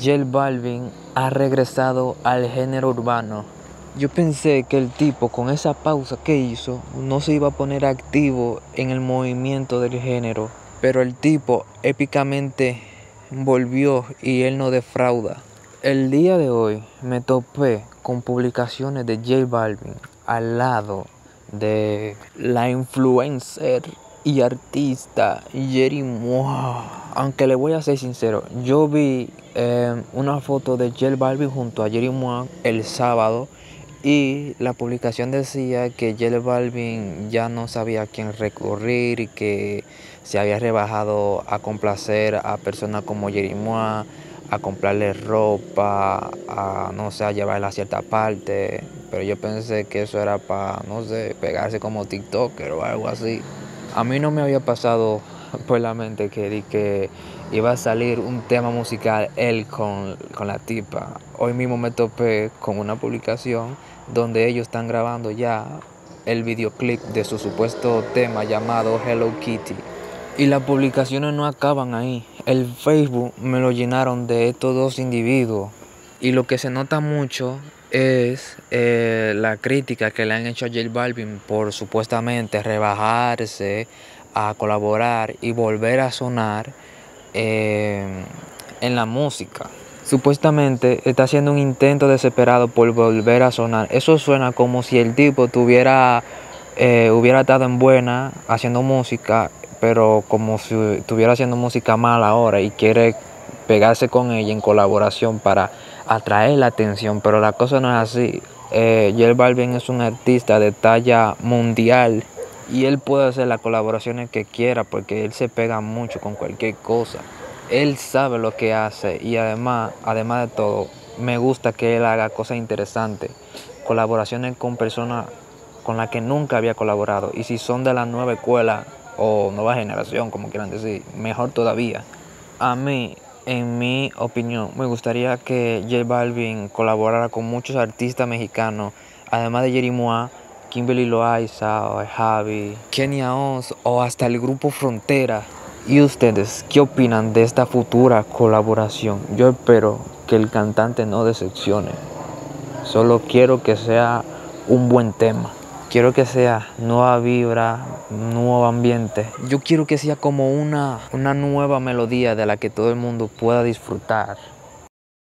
J Balvin ha regresado al género urbano. Yo pensé que el tipo con esa pausa que hizo no se iba a poner activo en el movimiento del género, pero el tipo épicamente volvió y él no defrauda. El día de hoy me topé con publicaciones de J Balvin al lado de la influencer y artista Jerry Moa. Aunque le voy a ser sincero, yo vi eh, una foto de J Balvin junto a Jerry Moa el sábado y la publicación decía que J Balvin ya no sabía a quién recurrir y que se había rebajado a complacer a personas como Jerry Moa, a comprarle ropa, a no sé, a llevarla a cierta parte. Pero yo pensé que eso era para, no sé, pegarse como TikToker o algo así. A mí no me había pasado por la mente que, que iba a salir un tema musical él con, con la tipa. Hoy mismo me topé con una publicación donde ellos están grabando ya el videoclip de su supuesto tema llamado Hello Kitty. Y las publicaciones no acaban ahí. El Facebook me lo llenaron de estos dos individuos. Y lo que se nota mucho es eh, la crítica que le han hecho a J Balvin por supuestamente rebajarse a colaborar y volver a sonar eh, en la música supuestamente está haciendo un intento desesperado por volver a sonar. Eso suena como si el tipo tuviera, eh, hubiera estado en buena haciendo música, pero como si estuviera haciendo música mala ahora y quiere pegarse con ella en colaboración para atraer la atención, pero la cosa no es así. Eh, Balvin es un artista de talla mundial y él puede hacer las colaboraciones que quiera porque él se pega mucho con cualquier cosa él sabe lo que hace y además, además de todo, me gusta que él haga cosas interesantes, colaboraciones con personas con las que nunca había colaborado y si son de la nueva escuela o nueva generación, como quieran decir, mejor todavía. A mí, en mi opinión, me gustaría que J Balvin colaborara con muchos artistas mexicanos, además de Jerry Moa, Kimberly Loaiza, o Javi, Kenia Oz o hasta el grupo Frontera. ¿Y ustedes qué opinan de esta futura colaboración? Yo espero que el cantante no decepcione. Solo quiero que sea un buen tema. Quiero que sea nueva vibra, nuevo ambiente. Yo quiero que sea como una, una nueva melodía de la que todo el mundo pueda disfrutar.